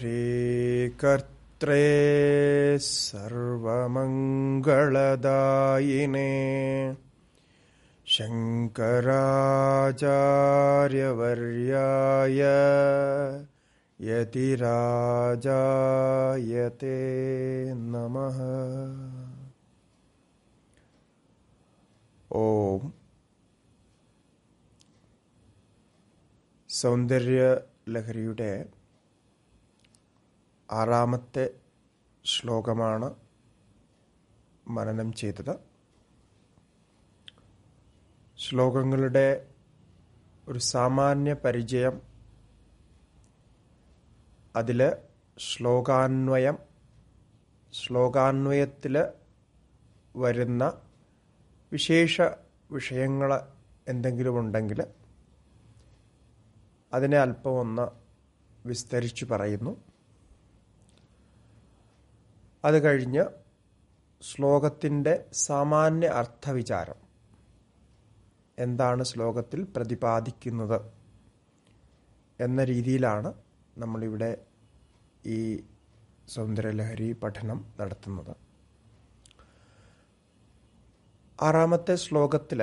ഹരേ കർത്രേ സർവമംഗളദായിനേ ശങ്കരാചാര്യവർയായ യതിരാജായത്തെ നമ ഓം സൗന്ദര്യലഹരിയുടെ ആറാമത്തെ ശ്ലോകമാണ് മനനം ചെയ്തത്. ശ്ലോകങ്ങളുടെ ഒരു സാമാന്യ പരിചയം അതിൽ ശ്ലോകാന്വയം ശ്ലോകാന്വയത്തിൽ വരുന്ന വിശേഷ വിഷയങ്ങൾ എന്തെങ്കിലും ഉണ്ടെങ്കിൽ അതിനെ അല്പം ഒന്ന് വിസ്തരിച്ചു പറയുന്നു. അത് കഴിഞ്ഞ് ശ്ലോകത്തിന്റെ സാമാന്യ അർത്ഥവിചാരം. എന്താണ് ശ്ലോകത്തിൽ പ്രതിപാദിക്കുന്നത് എന്ന രീതിയിലാണ് നമ്മളിവിടെ ഈ സൗന്ദര്യലഹരി പഠനം നടത്തുന്നത്. ആറാമത്തെ ശ്ലോകത്തിൽ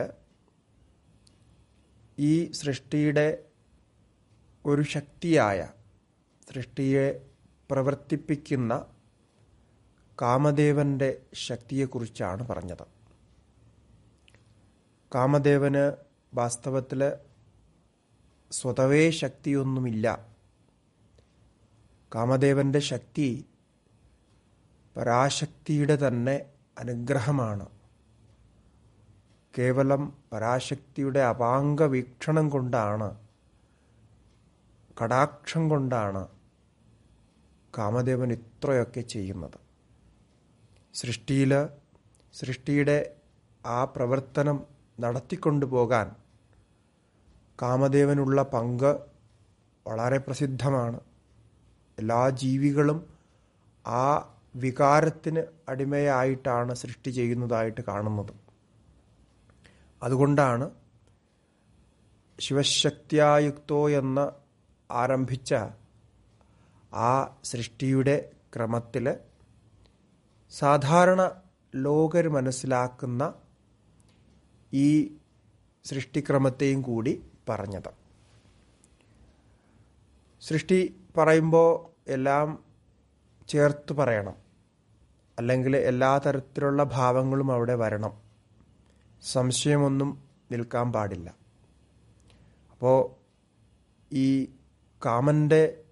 ഈ സൃഷ്ടിയുടെ ഒരു ശക്തിയായ സൃഷ്ടിയെ പ്രവർത്തിപ്പിക്കുന്ന കാമദേവന്റെ ശക്തിയെക്കുറിച്ചാണ് പറഞ്ഞത്. കാമദേവന് വാസ്തവത്തിൽ സ്വതവേ ശക്തിയൊന്നുമില്ല. കാമദേവന്റെ ശക്തി പരാശക്തിയുടെ തന്നെ അനുഗ്രഹമാണ്. കേവലം പരാശക്തിയുടെ അപാംഗ വീക്ഷണം കൊണ്ടാണ് കടാക്ഷം കൊണ്ടാണ് കാമദേവൻ ഇത്രയൊക്കെ ചെയ്യുന്നത്. സൃഷ്ടിയിൽ സൃഷ്ടിയുടെ ആ പ്രവർത്തനം നടത്തിക്കൊണ്ടു പോകാൻ കാമദേവനുള്ള പങ്ക് വളരെ പ്രസിദ്ധമാണ്. എല്ലാ ജീവികളും ആ വികാരത്തിന് അടിമയായിട്ടാണ് സൃഷ്ടി ചെയ്യുന്നതായിട്ട് കാണുന്നത്. അതുകൊണ്ടാണ് ശിവശക്തിയായുക്തോ എന്ന് ആരംഭിച്ച ആ സൃഷ്ടിയുടെ ക്രമത്തിൽ സാധാരണ ലോകർ മനസ്സിലാക്കുന്ന ഈ സൃഷ്ടിക്രമത്തെയും കൂടി പറഞ്ഞത്. സൃഷ്ടി പറയുമ്പോൾ എല്ലാം ചേർത്ത് പറയണം. അല്ലെങ്കിൽ എല്ലാ തരത്തിലുള്ള ഭാവങ്ങളും അവിടെ വരണം. സംശയമൊന്നും നിൽക്കാൻ പാടില്ല. അപ്പോൾ ഈ കാമന്റെ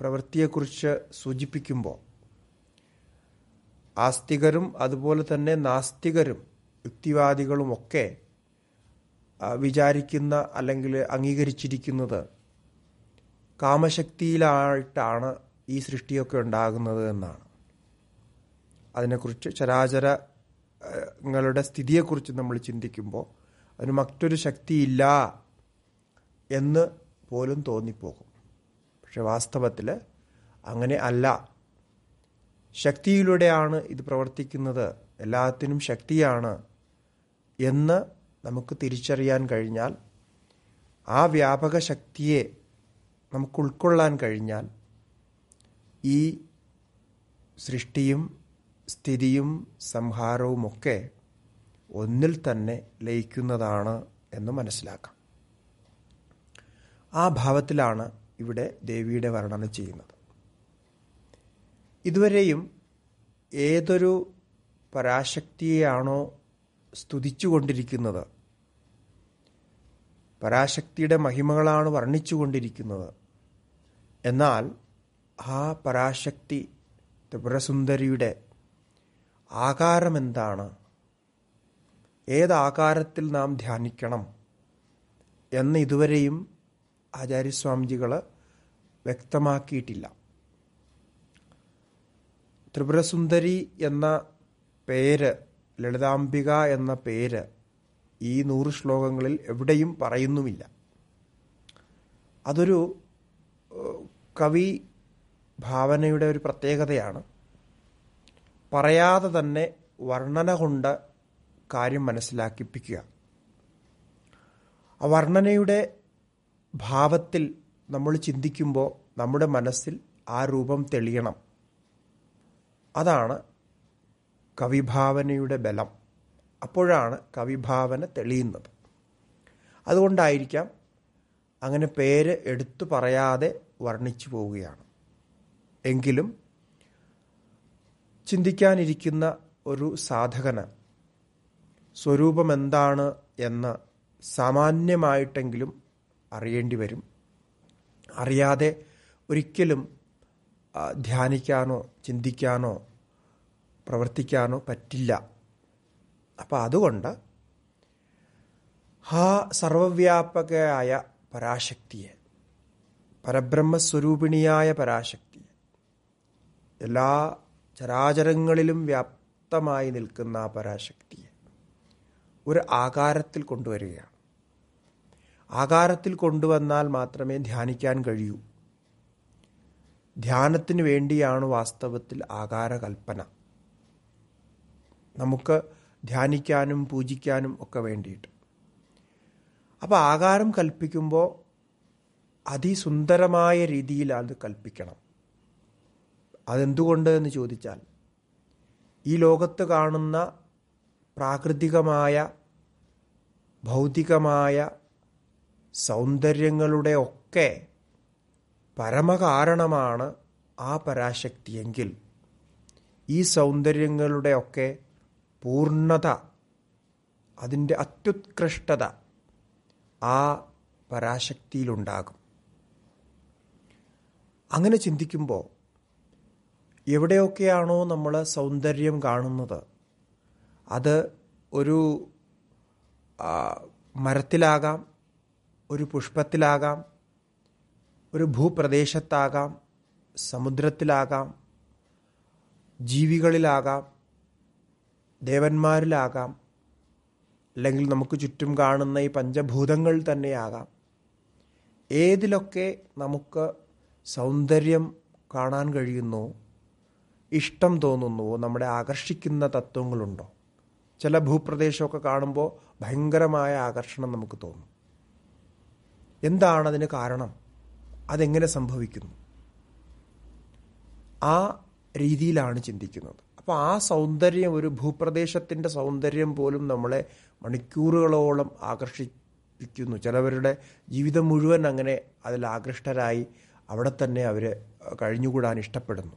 പ്രവൃത്തിയെക്കുറിച്ച് സൂചിപ്പിക്കുമ്പോൾ ആസ്തികരും അതുപോലെ തന്നെ നാസ്തികരും യുക്തിവാദികളുമൊക്കെ വിചാരിക്കുന്ന അല്ലെങ്കിൽ അംഗീകരിച്ചിരിക്കുന്നത് കാമശക്തിയിലായിട്ടാണ് ഈ സൃഷ്ടിയൊക്കെ ഉണ്ടാകുന്നത് എന്നാണ്. അതിനെക്കുറിച്ച് ചരാചരങ്ങളുടെ സ്ഥിതിയെക്കുറിച്ച് നമ്മൾ ചിന്തിക്കുമ്പോൾ അതിന് മറ്റൊരു ശക്തിയില്ല എന്ന് പോലും തോന്നിപ്പോകും. പക്ഷെ വാസ്തവത്തിൽ അങ്ങനെ അല്ല. ശക്തിയിലൂടെയാണ് ഇത് പ്രവർത്തിക്കുന്നത്. എല്ലാത്തിനും ശക്തിയാണ് എന്ന് നമുക്ക് തിരിച്ചറിയാൻ കഴിഞ്ഞാൽ ആ വ്യാപക ശക്തിയെ നമുക്ക് ഉൾക്കൊള്ളാൻ കഴിഞ്ഞാൽ ഈ സൃഷ്ടിയും സ്ഥിതിയും സംഹാരവുമൊക്കെ ഒന്നിൽ തന്നെ ലയിക്കുന്നതാണ് എന്ന് മനസ്സിലാക്കാം. ആ ഭാവത്തിലാണ് ഇവിടെ ദേവിയുടെ വർണന ചെയ്യുന്നത്. ഇതുവരെയും ഏതൊരു പരാശക്തിയെയാണോ സ്തുതിച്ചുകൊണ്ടിരിക്കുന്നത്? പരാശക്തിയുടെ മഹിമകളാണ് വർണിച്ചുകൊണ്ടിരിക്കുന്നത്. എന്നാൽ ആ പരാശക്തി ത്രിപുരസുന്ദരിയുടെ ആകാരമെന്താണ്? ഏതാകാരത്തിൽ നാം ധ്യാനിക്കണം എന്ന് ഇതുവരെയും ആചാര്യസ്വാമിജികൾ വ്യക്തമാക്കിയിട്ടില്ല. ത്രിപുരസുന്ദരി എന്ന പേര് ലളിതാംബിക എന്ന പേര് ഈ നൂറ് ശ്ലോകങ്ങളിൽ എവിടെയും പറയുന്നുമില്ല. അതൊരു കവി ഭാവനയുടെ ഒരു പ്രത്യേകതയാണ്. പറയാതെ തന്നെ വർണന കൊണ്ട് കാര്യം മനസ്സിലാക്കിപ്പിക്കുക. ആ വർണനയുടെ ഭാവത്തിൽ നമ്മൾ ചിന്തിക്കുമ്പോൾ നമ്മുടെ മനസ്സിൽ ആ രൂപം തെളിയണം. അതാണ് കവിഭാവനയുടെ ബലം. അപ്പോഴാണ് കവിഭാവന തെളിയുന്നത്. അതുകൊണ്ടായിരിക്കാം അങ്ങനെ പേര് എടുത്തു പറയാതെ വർണിച്ചു പോവുകയാണ്. എങ്കിലും ചിന്തിക്കാനിരിക്കുന്ന ഒരു സാധകന് സ്വരൂപമെന്താണ് എന്ന് സാമാന്യമായിട്ടെങ്കിലും അറിയേണ്ടി വരും. അറിയാതെ ഒരിക്കലും ധ്യാനിക്കാനോ ചിന്തിക്കാനോ പ്രവർത്തിക്കാനോ പറ്റില്ല. അപ്പം അതുകൊണ്ട് ആ സർവവ്യാപകയായ പരാശക്തിയെ പരബ്രഹ്മസ്വരൂപിണിയായ പരാശക്തിയെ എല്ലാ ചരാചരങ്ങളിലും വ്യാപ്തമായി നിൽക്കുന്ന ആ പരാശക്തിയെ ഒരു ആകാരത്തിൽ കൊണ്ടുവരികയാണ്. ആകാരത്തിൽ കൊണ്ടുവന്നാൽ മാത്രമേ ധ്യാനിക്കാൻ കഴിയൂ. ധ്യാനത്തിന് വേണ്ടിയാണ് വാസ്തവത്തിൽ ആകാരകൽപ്പന. നമുക്ക് ധ്യാനിക്കാനും പൂജിക്കാനും ഒക്കെ വേണ്ടിയിട്ട്. അപ്പോൾ ആകാരം കൽപ്പിക്കുമ്പോൾ അതിസുന്ദരമായ രീതിയിൽ അത് കൽപ്പിക്കണം. അതെന്തുകൊണ്ട് എന്ന് ചോദിച്ചാൽ ഈ ലോകത്ത് കാണുന്ന പ്രാകൃതികമായ ഭൗതികമായ സൗന്ദര്യങ്ങളുടെ ഒക്കെ പരമകാരണമാണ് ആ പരാശക്തിയെങ്കിൽ ഈ സൗന്ദര്യങ്ങളുടെ ഒക്കെ പൂർണത അതിന്റെ അത്യുത്കൃഷ്ടത ആ പരാശക്തിയിലുണ്ടാകും. അങ്ങനെ ചിന്തിക്കുമ്പോൾ എവിടെയൊക്കെയാണോ നമ്മൾ സൗന്ദര്യം കാണുന്നത് അത് ഒരു മരത്തിലാകാം ഒരു പുഷ്പത്തിലാകാം ഒരു ഭൂപ്രദേശത്താകാം സമുദ്രത്തിലാകാം ജീവികളിലാകാം ദേവന്മാരിലാകാം അല്ലെങ്കിൽ നമുക്ക് ചുറ്റും കാണുന്ന ഈ പഞ്ചഭൂതങ്ങൾ തന്നെയാകാം. ഏതിലൊക്കെ നമുക്ക് സൗന്ദര്യം കാണാൻ കഴിയുന്നു ഇഷ്ടം തോന്നുന്നുവോ നമ്മളെ ആകർഷിക്കുന്ന തത്വങ്ങളുണ്ടോ? ചില ഭൂപ്രദേശമൊക്കെ കാണുമ്പോൾ ഭയങ്കരമായ ആകർഷണം നമുക്ക് തോന്നും. എന്താണ് അതിന് കാരണം? അതെങ്ങനെ സംഭവിക്കുന്നു? ആ രീതിയിലാണ് ചിന്തിക്കുന്നത്. അപ്പോൾ ആ സൗന്ദര്യം ഒരു ഭൂപ്രദേശത്തിന്റെ സൗന്ദര്യം പോലും നമ്മളെ മണിക്കൂറുകളോളം ആകർഷിപ്പിക്കുന്നു. ചിലവരുടെ ജീവിതം മുഴുവൻ അങ്ങനെ അതിൽ ആകൃഷ്ടരായി അവിടെ തന്നെ അവർ കഴിഞ്ഞുകൂടാൻ ഇഷ്ടപ്പെടുന്നു.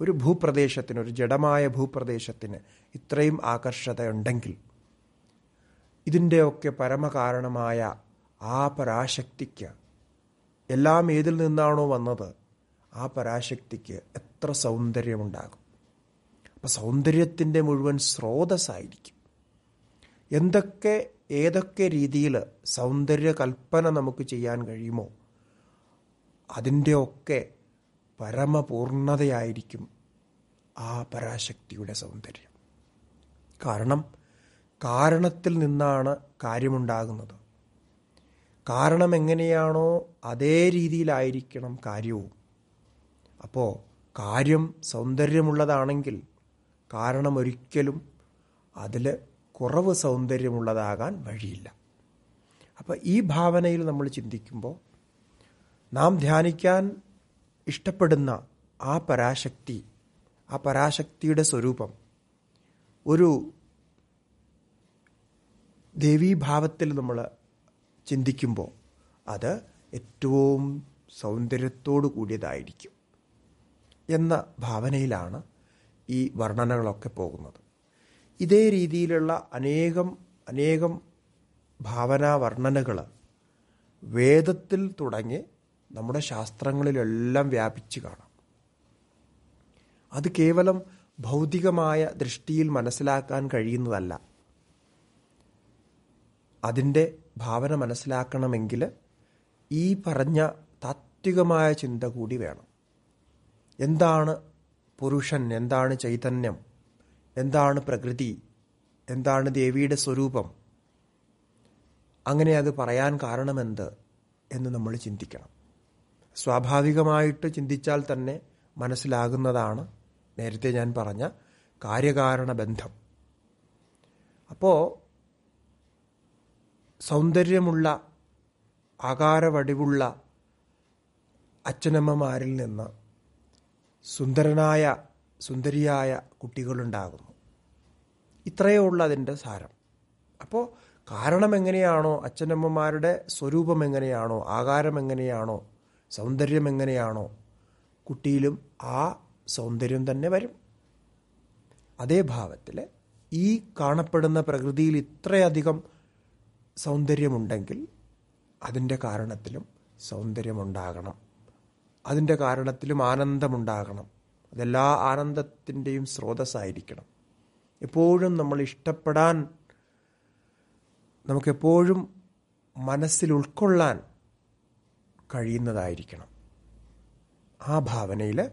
ഒരു ഭൂപ്രദേശത്തിന് ഒരു ജഡമായ ഭൂപ്രദേശത്തിന് ഇത്രയും ആകർഷതയുണ്ടെങ്കിൽ ഇതിന്റെയൊക്കെ പരമകാരണമായ ആ പരാശക്തിക്ക് എല്ലാം ഏതിൽ നിന്നാണോ വന്നത്? ആ പരാശക്തിക്ക് എത്ര സൗന്ദര്യമുണ്ടാകും. അപ്പം സൗന്ദര്യത്തിന്റെ മുഴുവൻ സ്രോതസ്സായിരിക്കും. എന്തൊക്കെ ഏതൊക്കെ രീതിയിൽ സൗന്ദര്യ കൽപ്പന നമുക്ക് ചെയ്യാൻ കഴിയുമോ അതിന്റെയൊക്കെ പരമപൂർണതയായിരിക്കും ആ പരാശക്തിയുടെ സൗന്ദര്യം. കാരണം കാരണത്തിൽ നിന്നാണ് കാര്യമുണ്ടാകുന്നത്. കാരണം എങ്ങനെയാണോ അതേ രീതിയിലായിരിക്കണം കാര്യവും. അപ്പോൾ കാര്യം സൗന്ദര്യമുള്ളതാണെങ്കിൽ കാരണം ഒരിക്കലും അതിൽ കുറവ് സൗന്ദര്യമുള്ളതാകാൻ വഴിയില്ല. അപ്പോൾ ഈ ഭാവനയിൽ നമ്മൾ ചിന്തിക്കുമ്പോൾ നാം ധ്യാനിക്കാൻ ഇഷ്ടപ്പെടുന്ന ആ പരാശക്തി ആ പരാശക്തിയുടെ സ്വരൂപം ഒരു ദേവീഭാവത്തിൽ നമ്മൾ ചിന്തിക്കുമ്പോൾ അത് ഏറ്റവും സൗന്ദര്യത്തോടു കൂടിയതായിരിക്കും എന്ന ഭാവനയിലാണ് ഈ വർണനകളൊക്കെ പോകുന്നത്. ഇതേ രീതിയിലുള്ള അനേകം അനേകം ഭാവനാ വർണനകൾ വേദത്തിൽ തുടങ്ങി നമ്മുടെ ശാസ്ത്രങ്ങളിലെല്ലാം വ്യാപിച്ചു കാണാം. അത് കേവലം ഭൗതികമായ ദൃഷ്ടിയിൽ മനസ്സിലാക്കാൻ കഴിയുന്നതല്ല. അതിന്റെ ഭാവന മനസ്സിലാക്കണമെങ്കിൽ ഈ പറഞ്ഞ താത്വികമായ ചിന്ത കൂടി വേണം. എന്താണ് പുരുഷൻ? എന്താണ് ചൈതന്യം? എന്താണ് പ്രകൃതി? എന്താണ് ദേവിയുടെ സ്വരൂപം? അങ്ങനെ അത് പറയാൻ കാരണമെന്ത് എന്ന് നമ്മൾ ചിന്തിക്കണം. സ്വാഭാവികമായിട്ട് ചിന്തിച്ചാൽ തന്നെ മനസ്സിലാകുന്നതാണ് നേരത്തെ ഞാൻ പറഞ്ഞ കാര്യകാരണ ബന്ധം. അപ്പോൾ സൗന്ദര്യമുള്ള ആകാരവടിവുള്ള അച്ഛനമ്മമാരിൽ നിന്ന് സുന്ദരനായ സുന്ദരിയായ കുട്ടികളുണ്ടാകുന്നു. ഇത്രയേ ഉള്ളൂ അതിന്റെ സാരം. അപ്പോൾ കാരണം എങ്ങനെയാണോ അച്ഛനമ്മമാരുടെ സ്വരൂപം എങ്ങനെയാണോ ആകാരം എങ്ങനെയാണോ സൗന്ദര്യം എങ്ങനെയാണോ കുട്ടിയിലും ആ സൗന്ദര്യം തന്നെ വരും. അതേ ഭാവത്തിൽ ഈ കാണപ്പെടുന്ന പ്രകൃതിയിൽ ഇത്രയധികം സൗന്ദര്യമുണ്ടെങ്കിൽ അതിന്റെ കാരണത്തിലും സൗന്ദര്യമുണ്ടാകണം. അതിന്റെ കാരണത്തിലും ആനന്ദമുണ്ടാകണം. അതെല്ലാ ആനന്ദത്തിന്റെയും സ്രോതസ്സായിരിക്കണം. എപ്പോഴും നമ്മൾ ഇഷ്ടപ്പെടാൻ നമുക്കെപ്പോഴും മനസ്സിൽ ഉൾക്കൊള്ളാൻ കഴിയുന്നതായിരിക്കണം. ആ ഭാവനയിൽ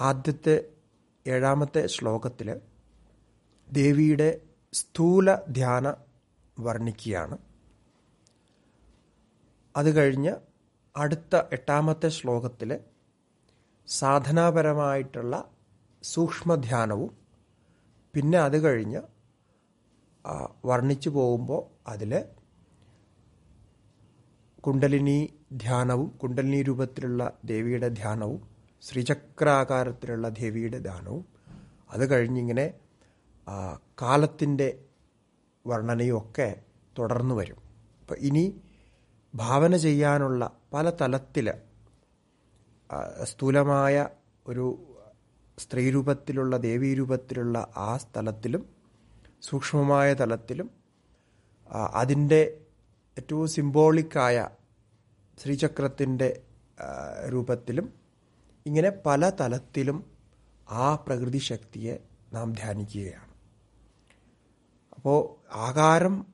ആദ്യത്തെ ഏഴാമത്തെ ശ്ലോകത്തിൽ ദേവിയുടെ സ്ഥൂല ധ്യാന വർണിക്കുകയാണ്. അത് കഴിഞ്ഞ് അടുത്ത എട്ടാമത്തെ ശ്ലോകത്തിൽ സാധനാപരമായിട്ടുള്ള സൂക്ഷ്മധ്യാനവും പിന്നെ അത് കഴിഞ്ഞ് വർണിച്ചു പോകുമ്പോൾ അതിൽ കുണ്ടലിനി ധ്യാനവും കുണ്ടലിനി രൂപത്തിലുള്ള ദേവിയുടെ ധ്യാനവും ശ്രീചക്രാകാരത്തിലുള്ള ദേവിയുടെ ധ്യാനവും അത് കഴിഞ്ഞിങ്ങനെ കാലത്തിന്റെ വർണനയും ഒക്കെ തുടർന്നു വരും. അപ്പം ഇനി ഭാവന ചെയ്യാനുള്ള പല തലത്തിൽ സ്ഥൂലമായ ഒരു സ്ത്രീരൂപത്തിലുള്ള ദേവീരൂപത്തിലുള്ള ആ സ്ഥലത്തിലും സൂക്ഷ്മമായ തലത്തിലും അതിന്റെ ഏറ്റവും സിംബോളിക്കായ ശ്രീചക്രത്തിന്റെ രൂപത്തിലും ഇങ്ങനെ പല തലത്തിലും ആ പ്രകൃതി ശക്തിയെ നാം ധ്യാനിക്കുകയാണ്. അപ്പോൾ ആകാരം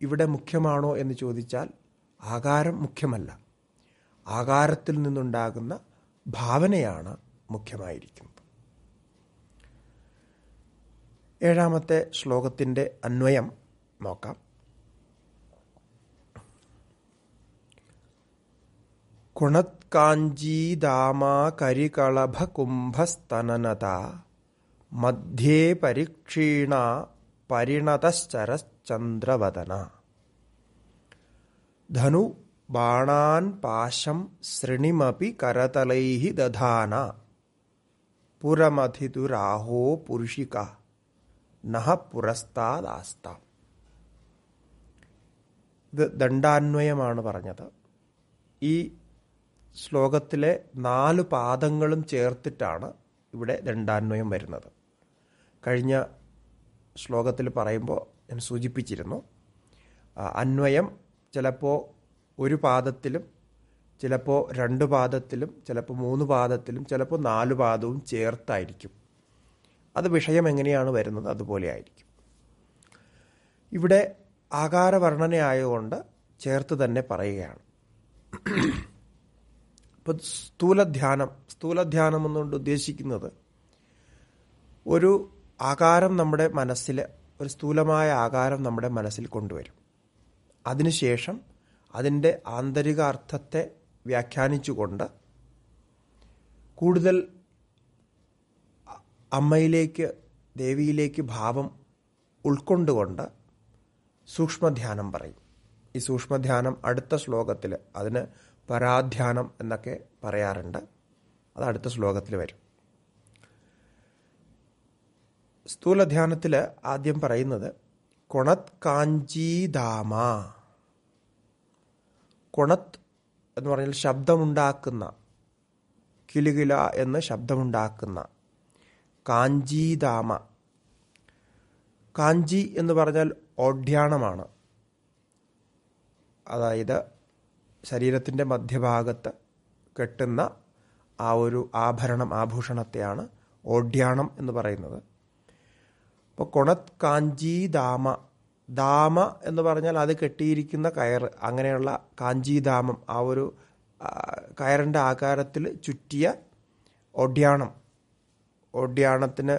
ഇവിടെ മുഖ്യമാണോ എന്ന് ചോദിച്ചാൽ ആകാരം മുഖ്യമല്ല. ആകാരത്തിൽ നിന്നുണ്ടാകുന്ന ഭാവനയാണ് മുഖ്യമായിരിക്കുന്നത്. ഏഴാമത്തെ ശ്ലോകത്തിന്റെ അന്വയം നോക്കാം. കുണത്കാഞ്ചീദാമാകരികളഭകുംഭസ്തനനത മധ്യേ പരീക്ഷീണ പരിണതശ്ചരശ്ചന്ദ്രവദന. ധനു ബാണാൻ പാശം സൃണിമപി കരതലൈ ദധാന. പുരമധിതുരാഹോ പുരുഷിക. നഹ പുരസ്താദാസ്ത ഇത് ദണ്ഡാന്വയമാണ് പറഞ്ഞത്. ഈ ശ്ലോകത്തിലെ നാല് പാദങ്ങളും ചേർത്തിട്ടാണ് ഇവിടെ ദണ്ഡാന്വയം വരുന്നത്. കഴിഞ്ഞ ശ്ലോകത്തിൽ പറയുമ്പോൾ ഞാൻ സൂചിപ്പിച്ചിരുന്നു. അന്വയം ചിലപ്പോൾ ഒരു പാദത്തിലും ചിലപ്പോൾ രണ്ട് പാദത്തിലും ചിലപ്പോൾ മൂന്ന് പാദത്തിലും ചിലപ്പോൾ നാല് പാദവും ചേർത്തായിരിക്കും. അത് വിഷയം എങ്ങനെയാണ് വരുന്നത് അതുപോലെ ആയിരിക്കും. ഇവിടെ ആകാരവർണനയായതുകൊണ്ട് ചേർത്ത് തന്നെ പറയുകയാണ്. ഇപ്പം സ്ഥൂലധ്യാനം സ്ഥൂലധ്യാനം എന്നുകൊണ്ട് ഉദ്ദേശിക്കുന്നത് ഒരു ആകാരം നമ്മുടെ മനസ്സിൽ ഒരു സ്ഥൂലമായ ആകാരം നമ്മുടെ മനസ്സിൽ കൊണ്ടുവരും. അതിനുശേഷം അതിന്റെ ആന്തരിക അർത്ഥത്തെ വ്യാഖ്യാനിച്ചുകൊണ്ട് കൂടുതൽ അമ്മയിലേക്ക് ദേവിയിലേക്ക് ഭാവം ഉൾക്കൊണ്ടുകൊണ്ട് സൂക്ഷ്മധ്യാനം പറയും. ഈ സൂക്ഷ്മധ്യാനം അടുത്ത ശ്ലോകത്തിൽ അതിന് പരാധ്യാനം എന്നൊക്കെ പറയാറുണ്ട്. അത് അടുത്ത ശ്ലോകത്തിൽ വരും. സ്ഥൂലധ്യാനത്തിൽ ആദ്യം പറയുന്നത് കൊണത് കാഞ്ചീദാമ കൊണത് എന്ന് പറഞ്ഞാൽ ശബ്ദമുണ്ടാക്കുന്ന കിലുകില എന്ന് ശബ്ദമുണ്ടാക്കുന്ന. കാഞ്ചീദാമ കാഞ്ചി എന്ന് പറഞ്ഞാൽ ഓഢ്യാണമാണ്. അതായത് ശരീരത്തിന്റെ മധ്യഭാഗത്ത് കെട്ടുന്ന ആ ഒരു ആഭരണം ആഭൂഷണത്തെയാണ് ഓഢ്യാണം എന്ന് പറയുന്നത്. അപ്പോൾ കൊണത് കാഞ്ചി ദാമ. ദാമ എന്ന് പറഞ്ഞാൽ അത് കെട്ടിയിരിക്കുന്ന കയർ. അങ്ങനെയുള്ള കാഞ്ചീദാമം ആ ഒരു കയറിന്റെ ആകാരത്തിൽ ചുറ്റിയ ഒഡ്യാണം. ഒഡ്യാണത്തിന്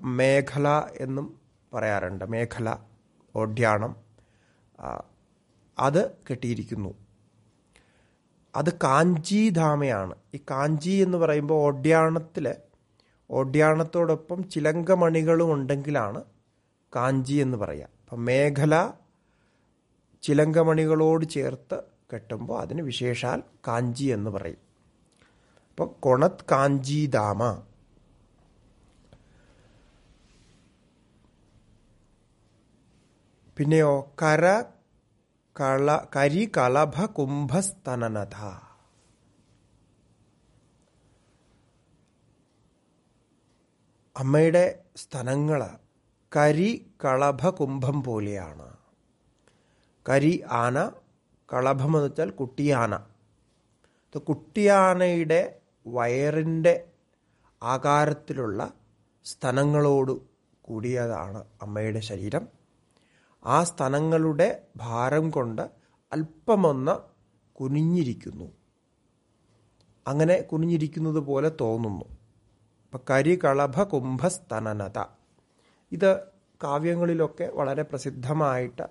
മേഖല എന്നും പറയാറുണ്ട്. മേഖല ഒഡ്യാണം അത് കെട്ടിയിരിക്കുന്നു. അത് കാഞ്ചീധാമയാണ് ഈ കാഞ്ചി എന്ന് പറയുമ്പോൾ ഒഡ്യാണത്തിൽ ഒഡ്യാണത്തോടൊപ്പം ചിലങ്കമണികളും ഉണ്ടെങ്കിലാണ് കാഞ്ചി എന്ന് പറയുക അപ്പം മേഖല ചിലങ്കമണികളോട് ചേർത്ത് കെട്ടുമ്പോൾ അതിന് വിശേഷാൽ കാഞ്ചി എന്ന് പറയും. അപ്പോൾ കൊണത് കാഞ്ചി കാഞ്ചീദാമ പിന്നെയോ കര കള കരി കളഭ കുംഭസ്തനനഥ. അമ്മയുടെ സ്തനങ്ങൾ കരി കളഭ കുംഭം പോലെയാണ്. കരി ആന കളഭം എന്ന് വെച്ചാൽ കുട്ടിയാന. കുട്ടിയാനയുടെ വയറിന്റെ ആകാരത്തിലുള്ള സ്തനങ്ങളോട് കൂടിയതാണ് അമ്മയുടെ ശരീരം. ആ സ്തനങ്ങളുടെ ഭാരം കൊണ്ട് അല്പമൊന്ന് കുനിഞ്ഞിരിക്കുന്നു. അങ്ങനെ കുനിഞ്ഞിരിക്കുന്നത് പോലെ തോന്നുന്നു. ഇപ്പം കരികളഭ കുംഭസ്തനനത ഇത് കാവ്യങ്ങളിലൊക്കെ വളരെ പ്രസിദ്ധമായിട്ട്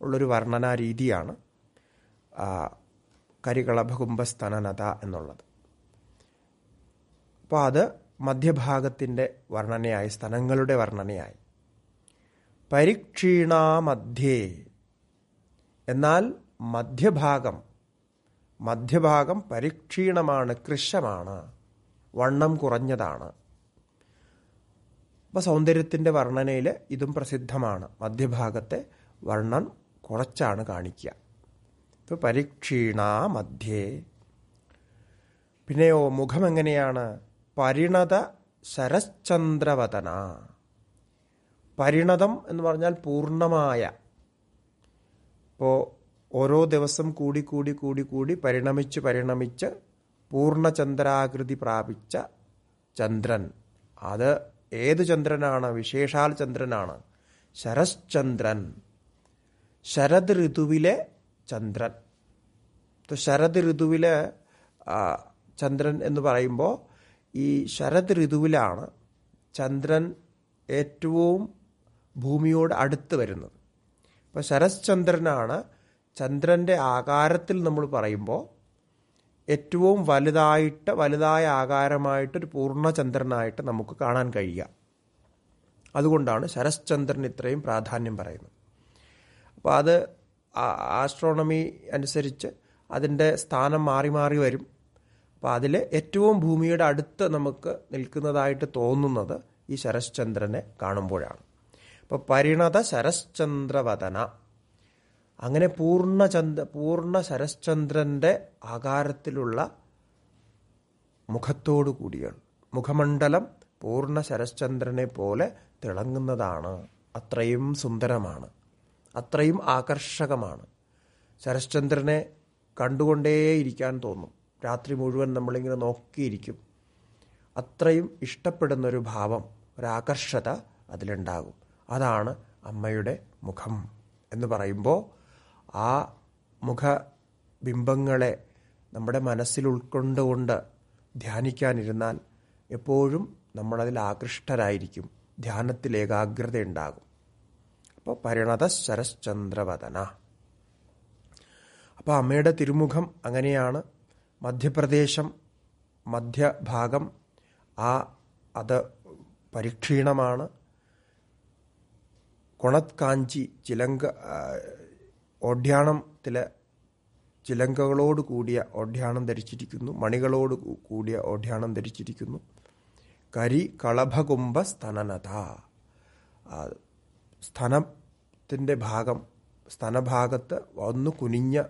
ഉള്ളൊരു വർണനാ രീതിയാണ് കരികളഭ കുംഭസ്തനനത എന്നുള്ളത്. അപ്പോൾ അത് മധ്യഭാഗത്തിന്റെ വർണനയായി സ്തനങ്ങളുടെ വർണനയായി. പരിക്ഷീണാമധ്യേ എന്നാൽ മധ്യഭാഗം മധ്യഭാഗം പരിക്ഷീണമാണ് കൃശമാണ് വണ്ണം കുറഞ്ഞതാണ്. അപ്പോൾ സൗന്ദര്യത്തിന്റെ വർണനയിൽ ഇതും പ്രസിദ്ധമാണ്. മധ്യഭാഗത്തെ വർണം കുറച്ചാണ് കാണിക്കുക. ഇപ്പോൾ പരീക്ഷീണ മധ്യേ. പിന്നെയോ മുഖം എങ്ങനെയാണ്? പരിണത ശരശ്ചന്ദ്രവതന പരിണതം എന്ന് പറഞ്ഞാൽ പൂർണമായ. ഇപ്പോൾ ഓരോ ദിവസം കൂടി കൂടി കൂടി കൂടി പരിണമിച്ച് പരിണമിച്ച് പൂർണചന്ദ്രാകൃതി പ്രാപിച്ച ചന്ദ്രൻ. അത് ഏത് ചന്ദ്രനാണ്? വിശേഷാൽ ചന്ദ്രനാണ്. ശരശ്ചന്ദ്രൻ. ശരത് ഋതുവിലെ ചന്ദ്രൻ. ശരത് ഋതുവിലെ ചന്ദ്രൻ എന്ന് പറയുമ്പോൾ ഈ ശരത് ഋതുവിലാണ് ചന്ദ്രൻ ഏറ്റവും ഭൂമിയോട് അടുത്ത് വരുന്നത്. അപ്പോൾ ശരശ്ചന്ദ്രനാണ് ചന്ദ്രന്റെ ആകാരത്തിൽ നമ്മൾ പറയുമ്പോൾ ഏറ്റവും വലുതായിട്ട് വലുതായ ആകാരമായിട്ട് ഒരു പൂർണചന്ദ്രനായിട്ട് നമുക്ക് കാണാൻ കഴിയുക. അതുകൊണ്ടാണ് ശരശ്ചന്ദ്രൻ ഇത്രയും പ്രാധാന്യം പറയുന്നത്. അപ്പോൾ അത് ആസ്ട്രോണമി അനുസരിച്ച് അതിന്റെ സ്ഥാനം മാറി മാറി വരും. അപ്പോൾ അതിൽ ഏറ്റവും ഭൂമിയുടെ അടുത്ത് നമുക്ക് നിൽക്കുന്നതായിട്ട് തോന്നുന്നത് ഈ ശരശ്ചന്ദ്രനെ കാണുമ്പോഴാണ്. അപ്പോൾ പരിണത ശരശ്ചന്ദ്രവദന. അങ്ങനെ പൂർണചന്ദ്ര പൂർണ ശരശ്ചന്ദ്രന്റെ ആകാരത്തിലുള്ള മുഖത്തോടു കൂടിയാണ്. മുഖമണ്ഡലം പൂർണ ശരശ്ചന്ദ്രനെ പോലെ തിളങ്ങുന്നതാണ്. അത്രയും സുന്ദരമാണ്. അത്രയും ആകർഷകമാണ്. ശരശ്ചന്ദ്രനെ കണ്ടുകൊണ്ടേയിരിക്കാൻ തോന്നും. രാത്രി മുഴുവൻ നമ്മളിങ്ങനെ നോക്കിയിരിക്കും. അത്രയും ഇഷ്ടപ്പെടുന്നൊരു ഭാവം ഒരാകർഷത അതിലുണ്ടാകും. അതാണ് അമ്മയുടെ മുഖം എന്ന് പറയുമ്പോൾ ആ മുഖബിംബങ്ങളെ നമ്മുടെ മനസ്സിൽ ഉൾക്കൊണ്ടുകൊണ്ട് ധ്യാനിക്കാനിരുന്നാൽ എപ്പോഴും നമ്മളതിൽ ആകൃഷ്ടരായിരിക്കും. ധ്യാനത്തിൽ ഏകാഗ്രത ഉണ്ടാകും അപ്പോൾ പരിണത ശരശ്ചന്ദ്രവദന. അപ്പോൾ അമ്മയുടെ തിരുമുഖം അങ്ങനെയാണ്. മധ്യപ്രദേശം മധ്യഭാഗം ആ അത് പരിക്ഷീണമാണ്. കൊണത് കാഞ്ചി ചിലങ്ക ഓഢ്യാണത്തിലെ ചിലങ്കകളോട് കൂടിയ ഓഢ്യാണം ധരിച്ചിരിക്കുന്നു മണികളോട് കൂടിയ ഓഢ്യാണം ധരിച്ചിരിക്കുന്നു. കരി കളഭകുംഭ സ്തനനത സ്തനത്തിന്റെ ഭാഗം സ്തനഭാഗത്ത് ഒന്ന് കുനിഞ്ഞ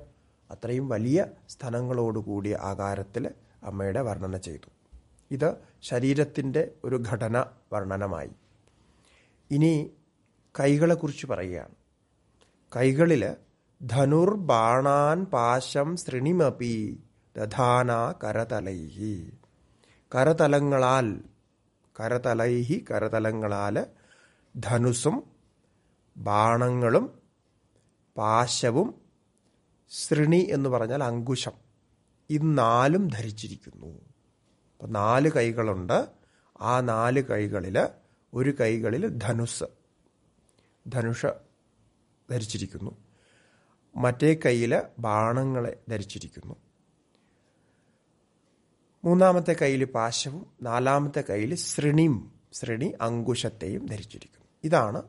അത്രയും വലിയ സ്ഥലങ്ങളോടുകൂടിയ ആകാരത്തിൽ അമ്മയുടെ വർണന ചെയ്തു. ഇത് ശരീരത്തിന്റെ ഒരു ഘടന വർണനമായി. ഇനി കൈകളെക്കുറിച്ച് പറയുകയാണ്. കൈകളിൽ ധനുർ ബാണാൻ പാശം ശ്രിണിമപി ദധാന കരതലൈഹി. കരതലങ്ങളാൽ കരതലൈഹി കരതലങ്ങളാൽ ധനുസും ബാണങ്ങളും പാശവും ശ്രിണി എന്ന് പറഞ്ഞാൽ അങ്കുശം. ഈ നാലും ധരിച്ചിരിക്കുന്നു. അപ്പം നാല് കൈകളുണ്ട്. ആ നാല് കൈകളിൽ ഒരു കൈകളിൽ ധനുസ് ധനുഷ ധരിച്ചിരിക്കുന്നു. മറ്റേ കയ്യിൽ ബാണങ്ങളെ ധരിച്ചിരിക്കുന്നു. മൂന്നാമത്തെ കയ്യിൽ പാശവും നാലാമത്തെ കയ്യിൽ ശ്രിണിയും ശ്രിണി അങ്കുശത്തെയും ധരിച്ചിരിക്കുന്നു. ഇതാണ്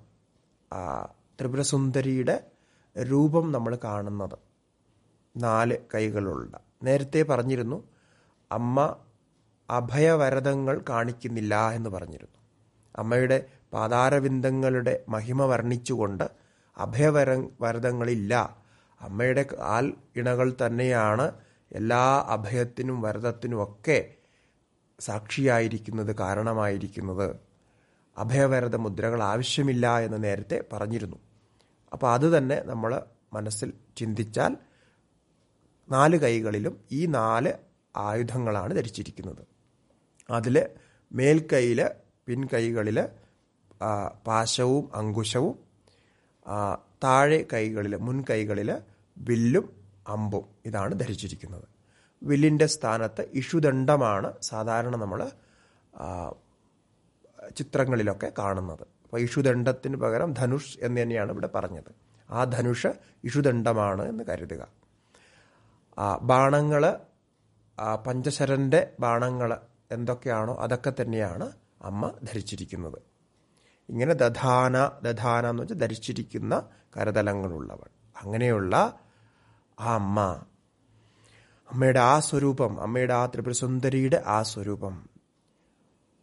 ത്രിപുരസുന്ദരിയുടെ രൂപം നമ്മൾ കാണുന്നത്. നാല് കൈകളുള്ള. നേരത്തെ പറഞ്ഞിരുന്നു അമ്മ അഭയവരതങ്ങൾ കാണിക്കുന്നില്ല എന്ന് പറഞ്ഞിരുന്നു. അമ്മയുടെ പാതാരവിന്ദങ്ങളുടെ മഹിമ വർണിച്ചുകൊണ്ട് അഭയവര വരതങ്ങളില്ല അമ്മയുടെ കാൽ ഇണകൾ തന്നെയാണ് എല്ലാ അഭയത്തിനും വരദത്തിനുമൊക്കെ സാക്ഷിയായിരിക്കുന്നത് കാരണമായിരിക്കുന്നത്. അഭയവരത മുദ്രകൾ ആവശ്യമില്ല എന്ന് നേരത്തെ പറഞ്ഞിരുന്നു. അപ്പോൾ അത് തന്നെ നമ്മൾ മനസ്സിൽ ചിന്തിച്ചാൽ നാല് കൈകളിലും ഈ നാല് ആയുധങ്ങളാണ് ധരിച്ചിരിക്കുന്നത്. അതിൽ മേൽക്കൈയിൽ പിൻകൈകളിൽ പാശവും അങ്കുശവും താഴെ കൈകളിൽ മുൻകൈകളിൽ വില്ലും അമ്പും ഇതാണ് ധരിച്ചിരിക്കുന്നത്. വില്ലിന്റെ സ്ഥാനത്ത് ഇഷുദണ്ഡമാണ് സാധാരണ നമ്മൾ ചിത്രങ്ങളിലൊക്കെ കാണുന്നത്. അപ്പോൾ ഇഷുദണ്ഡത്തിന് പകരം ധനുഷ് എന്ന് തന്നെയാണ് ഇവിടെ പറഞ്ഞത്. ആ ധനുഷ് ഇഷുദണ്ഡമാണ് എന്ന് കരുതുക. ബാണങ്ങൾ പഞ്ചശരന്റെ ബാണങ്ങൾ എന്തൊക്കെയാണോ അതൊക്കെ തന്നെയാണ് അമ്മ ധരിച്ചിരിക്കുന്നത്. ഇങ്ങനെ ദധാന ദധാന എന്ന് വെച്ചാൽ ധരിച്ചിരിക്കുന്ന കരതലങ്ങളുള്ളവൾ. അങ്ങനെയുള്ള ആ അമ്മ. അമ്മയുടെ ആ സ്വരൂപം അമ്മയുടെ ആ ത്രിപുരസുന്ദരിയുടെ ആ സ്വരൂപം.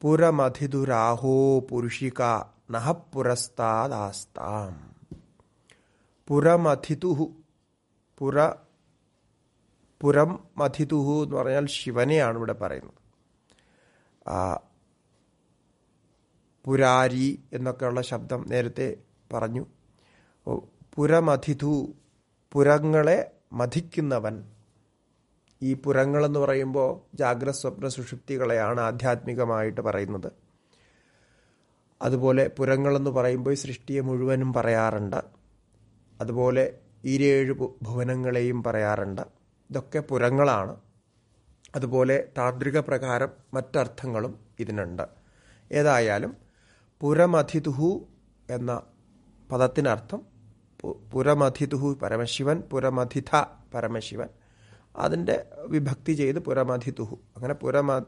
പുരമധിതുരാഹോ പുരുഷിക നഹപ്പുരസ്താദാസ്താം. പുരമധിതുഹു പുര പുരം മധിതുഹു എന്ന് പറഞ്ഞാൽ ശിവനെയാണ് ഇവിടെ പറയുന്നത്. പുരാരി എന്നൊക്കെയുള്ള ശബ്ദം നേരത്തെ പറഞ്ഞു. പുരമധിതു പുരങ്ങളെ മധിക്കുന്നവൻ ഈ പുരങ്ങളെന്ന് പറയുമ്പോൾ ജാഗ്രത സ്വപ്ന സുഷുപ്തികളെയാണ് ആധ്യാത്മികമായിട്ട് പറയുന്നത്. അതുപോലെ പുരങ്ങളെന്ന് പറയുമ്പോൾ സൃഷ്ടിയെ മുഴുവനും പറയാറുണ്ട്. അതുപോലെ ഈരേഴ് ഭുവനങ്ങളെയും പറയാറുണ്ട്. ഇതൊക്കെ പുരങ്ങളാണ്. അതുപോലെ താന്ത്രിക പ്രകാരം മറ്റർത്ഥങ്ങളും ഇതിനുണ്ട്. ഏതായാലും പുരമധിതുഹു എന്ന പദത്തിനർത്ഥം പുരമധിതുഹു പരമശിവൻ പുരമധിത പരമശിവൻ. അതിന്റെ വിഭക്തി ചെയ്ത് പുരമധിതുഹു. അങ്ങനെ പുരമ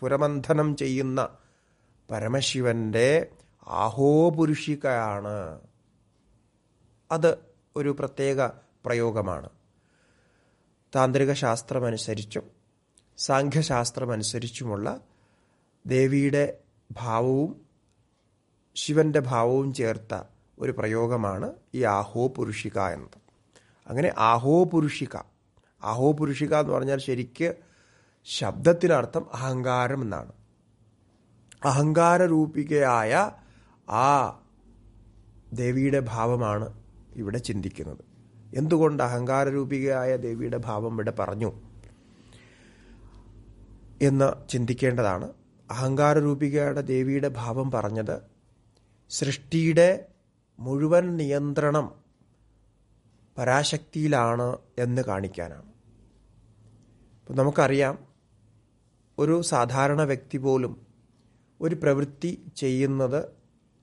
പുരമന്ധനം ചെയ്യുന്ന പരമശിവന്റെ ആഹോപുരുഷികയാണ്. അത് ഒരു പ്രത്യേക പ്രയോഗമാണ്. താന്ത്രിക ശാസ്ത്രമനുസരിച്ചും സാഖ്യശാസ്ത്രമനുസരിച്ചുമുള്ള ദേവിയുടെ ഭാവവും ശിവന്റെ ഭാവവും ചേർത്ത ഒരു പ്രയോഗമാണ് ഈ ആഹോ പുരുഷിക എന്നത്. അങ്ങനെ ആഹോ പുരുഷിക ആഹോ പുരുഷിക എന്ന് പറഞ്ഞാൽ ശരിക്ക് ശബ്ദത്തിനർത്ഥം അഹങ്കാരം എന്നാണ്. അഹങ്കാരരൂപികയായ ആ ദേവിയുടെ ഭാവമാണ് ഇവിടെ ചിന്തിക്കുന്നത്. എന്തുകൊണ്ട് അഹങ്കാരരൂപികയായ ദേവിയുടെ ഭാവം ഇവിടെ പറഞ്ഞു എന്ന് ചിന്തിക്കേണ്ടതാണ്. അഹങ്കാരരൂപികയുടെ ദേവിയുടെ ഭാവം പറഞ്ഞത് സൃഷ്ടിയുടെ മുഴുവൻ നിയന്ത്രണം പരാശക്തിയിലാണ് എന്ന് കാണിക്കാനാണ്. ഇപ്പം നമുക്കറിയാം ഒരു സാധാരണ വ്യക്തി പോലും ഒരു പ്രവൃത്തി ചെയ്യുന്നത്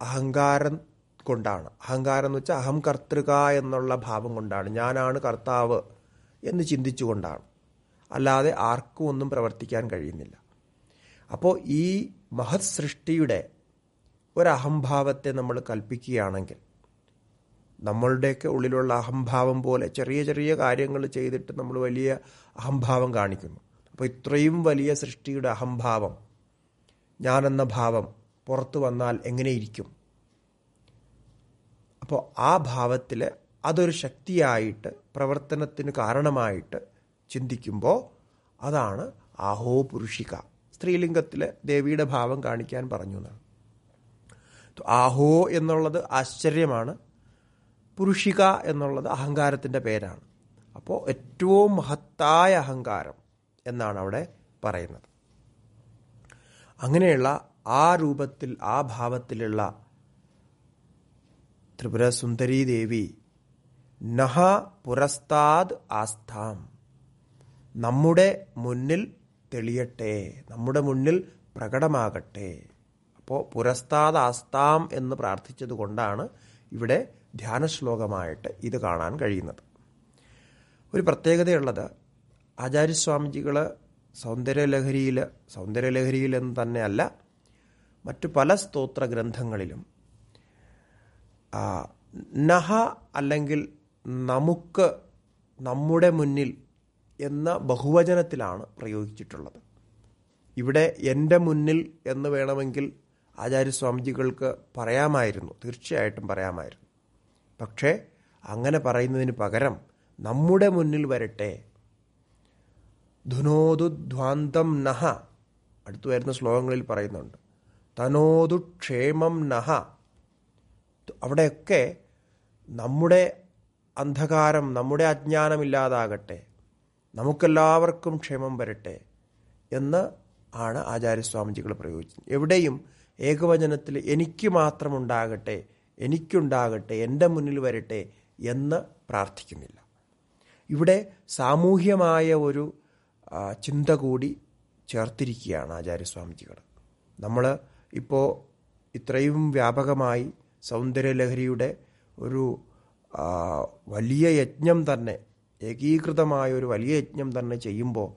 അഹങ്കാരം കൊണ്ടാണ്. അഹങ്കാരം എന്ന് വെച്ചാൽ അഹം കർത്തൃക എന്നുള്ള ഭാവം കൊണ്ടാണ്. ഞാനാണ് കർത്താവ് എന്ന് ചിന്തിച്ചുകൊണ്ടാണ്. അല്ലാതെ ആർക്കും ഒന്നും പ്രവർത്തിക്കാൻ കഴിയുന്നില്ല. അപ്പോൾ ഈ മഹത് സൃഷ്ടിയുടെ ഒരു അഹംഭാവത്തെ നമ്മൾ കൽപ്പിക്കുകയാണെങ്കിൽ നമ്മളുടെയൊക്കെ ഉള്ളിലുള്ള അഹംഭാവം പോലെ ചെറിയ ചെറിയ കാര്യങ്ങൾ ചെയ്തിട്ട് നമ്മൾ വലിയ അഹംഭാവം കാണിക്കുന്നു. അപ്പോൾ ഇത്രയും വലിയ സൃഷ്ടിയുടെ അഹംഭാവം ഞാനെന്ന ഭാവം പുറത്തു വന്നാൽ എങ്ങനെയിരിക്കും അപ്പോൾ ആ ഭാവത്തിൽ അതൊരു ശക്തിയായിട്ട് പ്രവർത്തനത്തിന് കാരണമായിട്ട് ചിന്തിക്കുമ്പോൾ അതാണ് ആഹോ പുരുഷിക. സ്ത്രീലിംഗത്തിൽ ദേവിയുടെ ഭാവം കാണിക്കാൻ പറഞ്ഞു എന്നാണ് ആഹോ എന്നുള്ളത് ആശ്ചര്യമാണ്. പുരുഷിക എന്നുള്ളത് അഹങ്കാരത്തിന്റെ പേരാണ്. അപ്പോൾ ഏറ്റവും മഹത്തായ അഹങ്കാരം എന്നാണ് അവിടെ പറയുന്നത്. അങ്ങനെയുള്ള ആ രൂപത്തിൽ ആ ഭാവത്തിലുള്ള ത്രിപുര സുന്ദരീ ദേവി നഹ പുരസ്താദ് ആസ്ഥാം നമ്മുടെ മുന്നിൽ തെളിയട്ടെ നമ്മുടെ മുന്നിൽ പ്രകടമാകട്ടെ. അപ്പോൾ പുരസ്താദ് ആസ്താം എന്ന് പ്രാർത്ഥിച്ചത് കൊണ്ടാണ് ഇവിടെ ധ്യാനശ്ലോകമായിട്ട് ഇത് കാണാൻ കഴിയുന്നത്. ഒരു പ്രത്യേകതയുള്ളത് ആചാര്യസ്വാമിജികൾ സൗന്ദര്യലഹരിയിൽ സൗന്ദര്യലഹരിയിലെന്ന് തന്നെയല്ല മറ്റു പല സ്തോത്ര ഗ്രന്ഥങ്ങളിലും നഹ അല്ലെങ്കിൽ നമുക്ക് നമ്മുടെ മുന്നിൽ എന്ന ബഹുവചനത്തിലാണ് പ്രയോഗിച്ചിട്ടുള്ളത്. ഇവിടെ എന്റെ മുന്നിൽ എന്ന് വേണമെങ്കിൽ ആചാര്യസ്വാമിജികൾക്ക് പറയാമായിരുന്നു തീർച്ചയായിട്ടും പറയാമായിരുന്നു. പക്ഷേ അങ്ങനെ പറയുന്നതിന് പകരം നമ്മുടെ മുന്നിൽ വരട്ടെ. ധുനോദുധ്വാന്തം നഹ. അടുത്തു വരുന്ന ശ്ലോകങ്ങളിൽ പറയുന്നുണ്ട്. തനോദു ക്ഷേമം നഹ. അവിടെയൊക്കെ നമ്മുടെ അന്ധകാരം നമ്മുടെ അജ്ഞാനമില്ലാതാകട്ടെ നമുക്കെല്ലാവർക്കും ക്ഷേമം വരട്ടെ എന്ന് ആണ് ആചാര്യസ്വാമിജികൾ പ്രയോഗിച്ചത്. എവിടെയും ഏകവചനത്തിൽ എനിക്ക് മാത്രമുണ്ടാകട്ടെ എനിക്കുണ്ടാകട്ടെ എന്റെ മുന്നിൽ വരട്ടെ എന്ന് പ്രാർത്ഥിക്കുന്നില്ല. ഇവിടെ സാമൂഹ്യമായ ഒരു ചിന്ത കൂടി ചേർത്തിരിക്കുകയാണ് ആചാര്യസ്വാമിജികൾ. നമ്മൾ ഇപ്പോൾ ഇത്രയും വ്യാപകമായി സൗന്ദര്യലഹരിയുടെ ഒരു വലിയ യജ്ഞം തന്നെ ഏകീകൃതമായ ഒരു വലിയ യജ്ഞം തന്നെ ചെയ്യുമ്പോൾ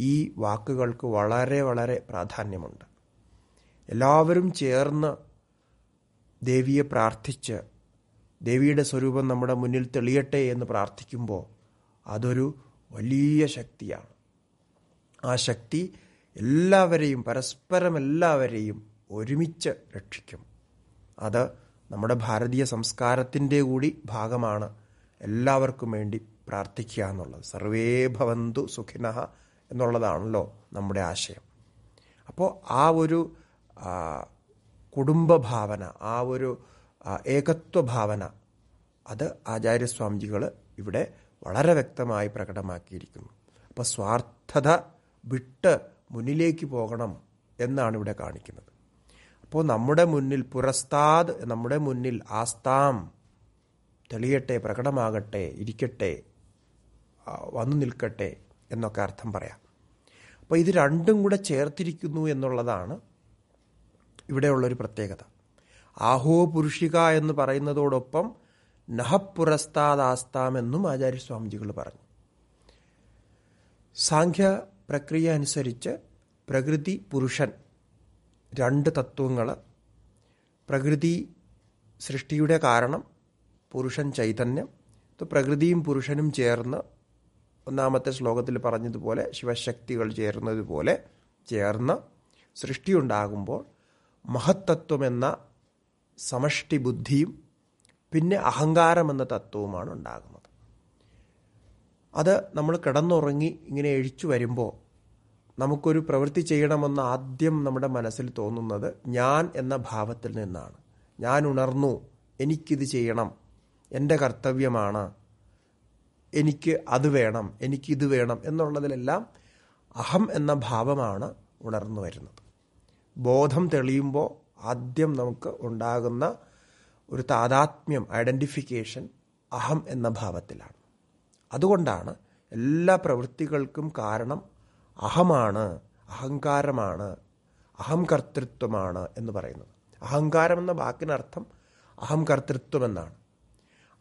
ഈ വാക്കുകൾക്ക് വളരെ വളരെ പ്രാധാന്യമുണ്ട്. എല്ലാവരും ചേർന്ന് ദേവിയെ പ്രാർത്ഥിച്ച് ദേവിയുടെ സ്വരൂപം നമ്മുടെ മുന്നിൽ തെളിയട്ടെ എന്ന് പ്രാർത്ഥിക്കുമ്പോൾ അതൊരു വലിയ ശക്തിയാണ്. ആ ശക്തി എല്ലാവരെയും പരസ്പരം എല്ലാവരെയും ഒരുമിച്ച് രക്ഷിക്കും. അത് നമ്മുടെ ഭാരതീയ സംസ്കാരത്തിന്റെ കൂടി ഭാഗമാണ്. എല്ലാവർക്കും വേണ്ടി പ്രാർത്ഥിക്കുക എന്നുള്ളത്. സർവേ ഭവന്തു സുഖിന എന്നുള്ളതാണല്ലോ നമ്മുടെ ആശയം. അപ്പോൾ ആ ഒരു കുടുംബഭാവന ആ ഒരു ഏകത്വ ഭാവന അത് ആചാര്യസ്വാമിജികൾ ഇവിടെ വളരെ വ്യക്തമായി പ്രകടമാക്കിയിരിക്കുന്നു. അപ്പോൾ സ്വാർത്ഥത വിട്ട് മുന്നിലേക്ക് പോകണം എന്നാണ് ഇവിടെ കാണിക്കുന്നത്. അപ്പോൾ നമ്മുടെ മുന്നിൽ പുരസ്താദ് നമ്മുടെ മുന്നിൽ ആസ്താം തെളിയട്ടെ പ്രകടമാകട്ടെ ഇരിക്കട്ടെ വന്നു നിൽക്കട്ടെ എന്നൊക്കെ അർത്ഥം പറയാം. അപ്പോൾ ഇത് രണ്ടും കൂടെ ചേർത്തിരിക്കുന്നു എന്നുള്ളതാണ് ഇവിടെയുള്ളൊരു പ്രത്യേകത. ആഹോ പുരുഷിക എന്ന് പറയുന്നതോടൊപ്പം നഹപ്പുരസ്താദാസ്താം എന്നും ആചാര്യസ്വാമിജികൾ പറഞ്ഞു. സാഖ്യ പ്രക്രിയ അനുസരിച്ച് പ്രകൃതി പുരുഷൻ രണ്ട് തത്വങ്ങൾ പ്രകൃതി സൃഷ്ടിയുടെ കാരണം പുരുഷൻ ചൈതന്യം. പ്രകൃതിയും പുരുഷനും ചേർന്ന് ഒന്നാമത്തെ ശ്ലോകത്തിൽ പറഞ്ഞതുപോലെ ശിവശക്തികൾ ചേർന്നതുപോലെ ചേർന്ന് സൃഷ്ടിയുണ്ടാകുമ്പോൾ മഹത്തത്വം എന്ന സമഷ്ടി ബുദ്ധിയും പിന്നെ അഹങ്കാരം എന്ന തത്വവുമാണ് ഉണ്ടാകുന്നത്. അത് നമ്മൾ കിടന്നുറങ്ങി ഇങ്ങനെ എഴിച്ചു വരുമ്പോൾ നമുക്കൊരു പ്രവൃത്തി ചെയ്യണമെന്ന് ആദ്യം നമ്മുടെ മനസ്സിൽ തോന്നുന്നത് ഞാൻ എന്ന ഭാവത്തിൽ നിന്നാണ്. ഞാൻ ഉണർന്നു എനിക്കിത് ചെയ്യണം എന്റെ കർത്തവ്യമാണ് എനിക്ക് അത് വേണം എനിക്കിത് വേണം എന്നുള്ളതിലെല്ലാം അഹം എന്ന ഭാവമാണ് ഉണർന്നു വരുന്നത്. ബോധം തെളിയുമ്പോൾ ആദ്യം നമുക്ക് ഉണ്ടാകുന്ന ഒരു താതാത്മ്യം ഐഡന്റിഫിക്കേഷൻ അഹം എന്ന ഭാവത്തിലാണ്. അതുകൊണ്ടാണ് എല്ലാ പ്രവൃത്തികൾക്കും കാരണം അഹമാണ് അഹങ്കാരമാണ് അഹം കർത്തൃത്വമാണ് എന്ന് പറയുന്നത്. അഹങ്കാരം എന്ന വാക്കിനർത്ഥം അഹം കർത്തൃത്വം എന്നാണ്.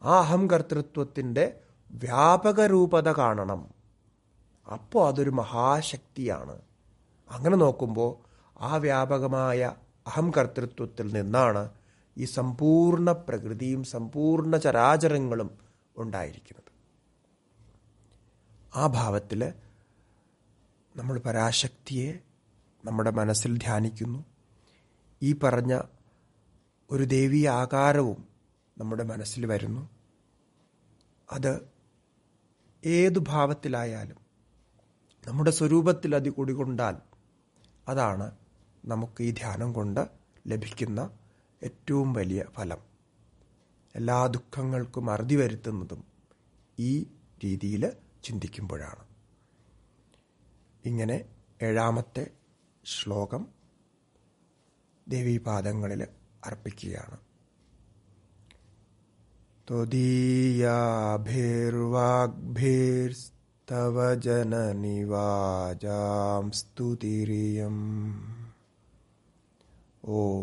ആ അഹം കർത്തൃത്വത്തിന്റെ വ്യാപക രൂപത കാണണം. അപ്പോൾ അതൊരു മഹാശക്തിയാണ്. അങ്ങനെ നോക്കുമ്പോൾ ആ വ്യാപകമായ അഹംകർത്തൃത്വത്തിൽ നിന്നാണ് ഈ സമ്പൂർണ പ്രകൃതിയും സമ്പൂർണ ചരാചരങ്ങളും ഉണ്ടായിരിക്കുന്നത്. ആ ഭാവത്തിൽ നമ്മൾ പരാശക്തിയെ നമ്മുടെ മനസ്സിൽ ധ്യാനിക്കുന്നു. ഈ പറഞ്ഞ ഒരു ദേവീയ ആകാരവും നമ്മുടെ മനസ്സിൽ വരുന്നു. അത് ഏതു ഭാവത്തിലായാലും നമ്മുടെ സ്വരൂപത്തിൽ അത് കുടികൊണ്ടാൽ അതാണ് നമുക്ക് ഈ ധ്യാനം കൊണ്ട് ലഭിക്കുന്ന ഏറ്റവും വലിയ ഫലം. എല്ലാ ദുഃഖങ്ങൾക്കും അറുതി വരുത്തുന്നതും ഈ രീതിയിൽ ചിന്തിക്കുമ്പോഴാണ്. ഇങ്ങനെ ഏഴാമത്തെ ശ്ലോകം ദേവീപാദങ്ങളിൽ അർപ്പിക്കുകയാണ്. ത്വദീയാഭിർവാഗ്ഭിർസ്തവ ജനനിവാജാം സ്തുതിരിയം. ഓം